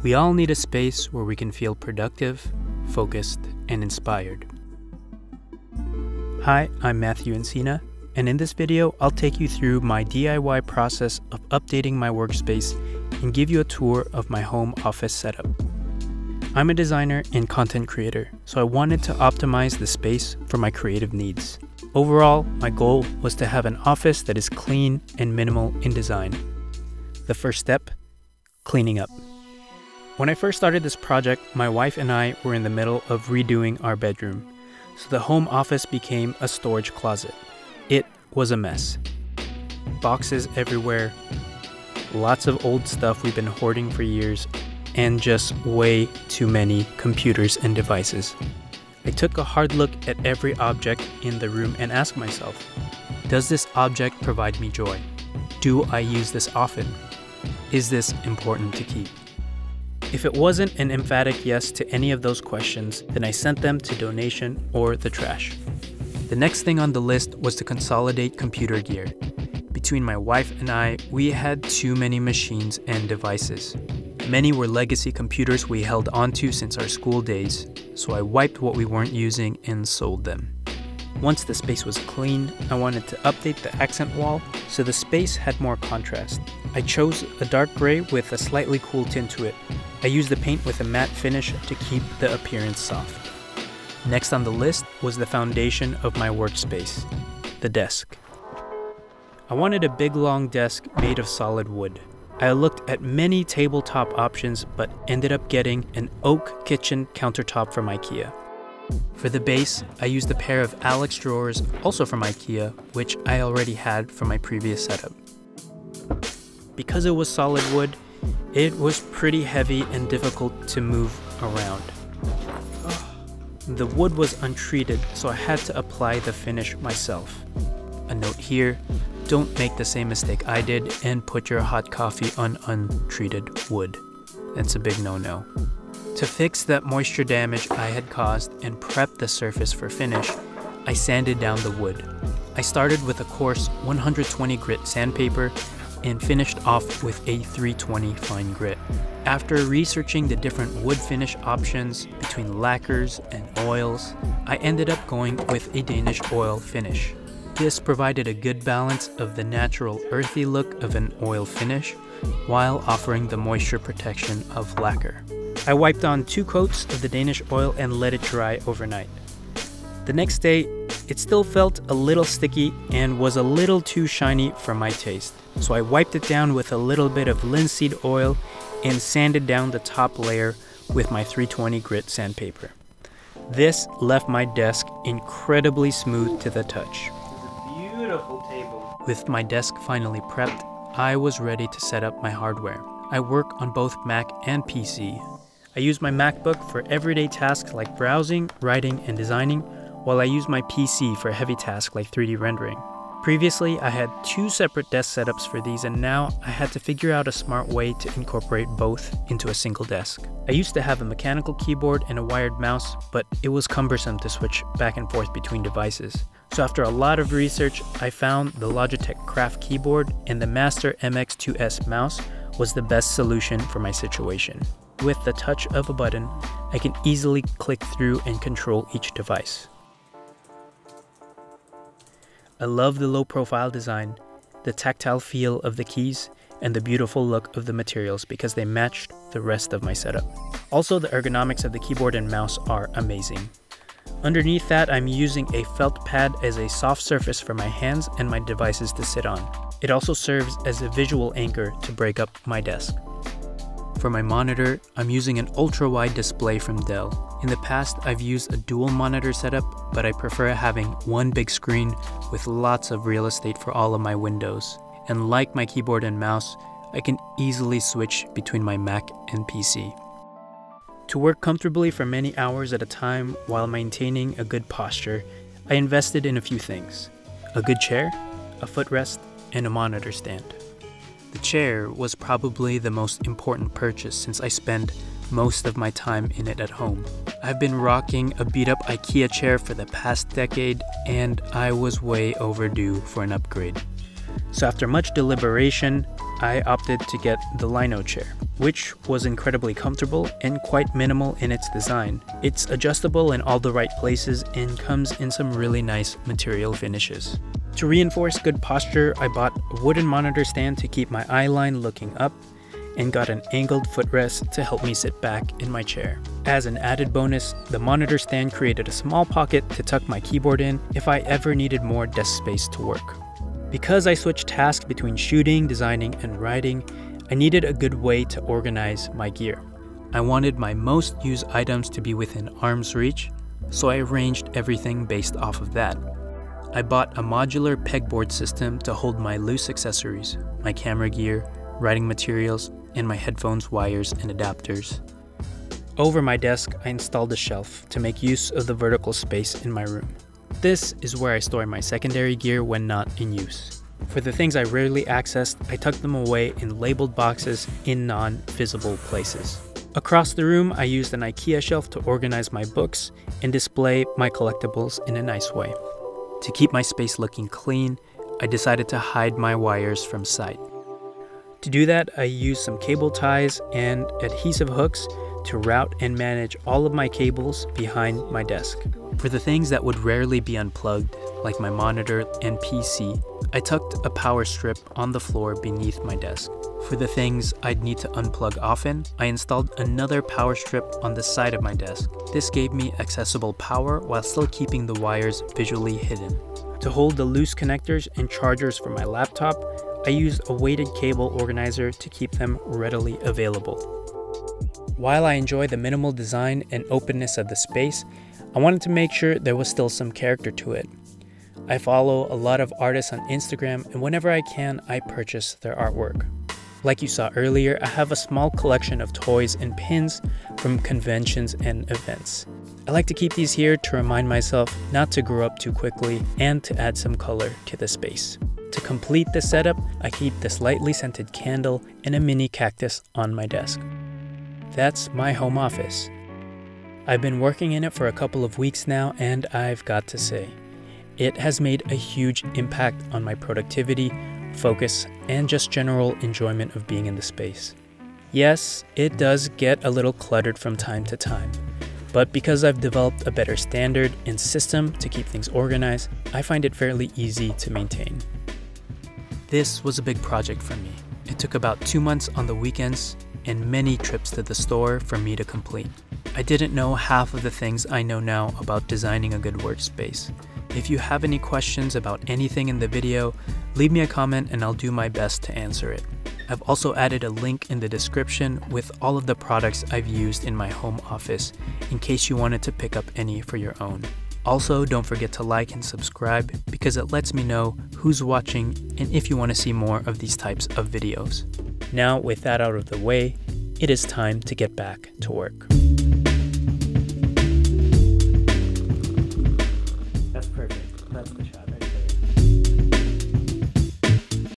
We all need a space where we can feel productive, focused, and inspired. Hi, I'm Matthew Encina, and in this video, I'll take you through my DIY process of updating my workspace and give you a tour of my home office setup. I'm a designer and content creator, so I wanted to optimize the space for my creative needs. Overall, my goal was to have an office that is clean and minimal in design. The first step cleaning up. When I first started this project, my wife and I were in the middle of redoing our bedroom, so the home office became a storage closet. It was a mess. Boxes everywhere, lots of old stuff we've been hoarding for years, and just way too many computers and devices. I took a hard look at every object in the room and asked myself, does this object provide me joy? Do I use this often? Is this important to keep? If it wasn't an emphatic yes to any of those questions, then I sent them to donation or the trash. The next thing on the list was to consolidate computer gear. Between my wife and I, we had too many machines and devices. Many were legacy computers we held onto since our school days, so I wiped what we weren't using and sold them. Once the space was clean, I wanted to update the accent wall so the space had more contrast. I chose a dark gray with a slightly cool tint to it. I used the paint with a matte finish to keep the appearance soft. Next on the list was the foundation of my workspace, the desk. I wanted a big long desk made of solid wood. I looked at many tabletop options but ended up getting an oak kitchen countertop from IKEA. For the base, I used a pair of Alex drawers, also from IKEA, which I already had from my previous setup. Because it was solid wood, it was pretty heavy and difficult to move around. The wood was untreated, so I had to apply the finish myself. A note here, don't make the same mistake I did and put your hot coffee on untreated wood. That's a big no-no. To fix that moisture damage I had caused and prep the surface for finish, I sanded down the wood. I started with a coarse 120 grit sandpaper and finished off with a 320 fine grit. After researching the different wood finish options between lacquers and oils, I ended up going with a Danish oil finish. This provided a good balance of the natural earthy look of an oil finish while offering the moisture protection of lacquer. I wiped on two coats of the Danish oil and let it dry overnight. The next day, it still felt a little sticky and was a little too shiny for my taste. So I wiped it down with a little bit of linseed oil and sanded down the top layer with my 320 grit sandpaper. This left my desk incredibly smooth to the touch. beautiful table. With my desk finally prepped, I was ready to set up my hardware. I work on both Mac and PC, I use my MacBook for everyday tasks like browsing, writing, and designing, while I use my PC for heavy tasks like 3D rendering. Previously, I had two separate desk setups for these, and now I had to figure out a smart way to incorporate both into a single desk. I used to have a mechanical keyboard and a wired mouse, but it was cumbersome to switch back and forth between devices. So after a lot of research, I found the Logitech Craft keyboard and the Master MX2S mouse was the best solution for my situation. With the touch of a button, I can easily click through and control each device. I love the low profile design, the tactile feel of the keys, and the beautiful look of the materials because they matched the rest of my setup. Also, the ergonomics of the keyboard and mouse are amazing. Underneath that, I'm using a felt pad as a soft surface for my hands and my devices to sit on. It also serves as a visual anchor to break up my desk. For my monitor, I'm using an ultra-wide display from Dell. In the past, I've used a dual monitor setup, but I prefer having one big screen with lots of real estate for all of my windows. And like my keyboard and mouse, I can easily switch between my Mac and PC. To work comfortably for many hours at a time while maintaining a good posture, I invested in a few things. A good chair, a footrest, and a monitor stand. The chair was probably the most important purchase since I spend most of my time in it at home. I've been rocking a beat up IKEA chair for the past decade and I was way overdue for an upgrade. So after much deliberation, I opted to get the Lino chair, which was incredibly comfortable and quite minimal in its design. It's adjustable in all the right places and comes in some really nice material finishes. To reinforce good posture, I bought a wooden monitor stand to keep my eye line looking up and got an angled footrest to help me sit back in my chair. As an added bonus, the monitor stand created a small pocket to tuck my keyboard in if I ever needed more desk space to work. Because I switched tasks between shooting, designing, and writing, I needed a good way to organize my gear. I wanted my most used items to be within arm's reach, so I arranged everything based off of that. I bought a modular pegboard system to hold my loose accessories, my camera gear, writing materials, and my headphones, wires, and adapters. Over my desk, I installed a shelf to make use of the vertical space in my room. This is where I store my secondary gear when not in use. For the things I rarely accessed, I tucked them away in labeled boxes in non-visible places. Across the room, I used an IKEA shelf to organize my books and display my collectibles in a nice way. To keep my space looking clean, I decided to hide my wires from sight. To do that, I used some cable ties and adhesive hooks to route and manage all of my cables behind my desk. For the things that would rarely be unplugged, like my monitor and PC, I tucked a power strip on the floor beneath my desk. For the things I'd need to unplug often, I installed another power strip on the side of my desk. This gave me accessible power while still keeping the wires visually hidden. To hold the loose connectors and chargers for my laptop, I used a weighted cable organizer to keep them readily available. While I enjoy the minimal design and openness of the space, I wanted to make sure there was still some character to it. I follow a lot of artists on Instagram, and whenever I can, I purchase their artwork. Like you saw earlier, I have a small collection of toys and pins from conventions and events. I like to keep these here to remind myself not to grow up too quickly and to add some color to the space. To complete the setup, I keep this lightly scented candle and a mini cactus on my desk. That's my home office. I've been working in it for a couple of weeks now, and I've got to say, it has made a huge impact on my productivity, focus, and just general enjoyment of being in the space. Yes, it does get a little cluttered from time to time, but because I've developed a better standard and system to keep things organized, I find it fairly easy to maintain. This was a big project for me. It took about two months on the weekends and many trips to the store for me to complete. I didn't know half of the things I know now about designing a good workspace. If you have any questions about anything in the video, leave me a comment and I'll do my best to answer it. I've also added a link in the description with all of the products I've used in my home office in case you wanted to pick up any for your own. Also, don't forget to like and subscribe because it lets me know who's watching and if you want to see more of these types of videos. Now, with that out of the way, it is time to get back to work.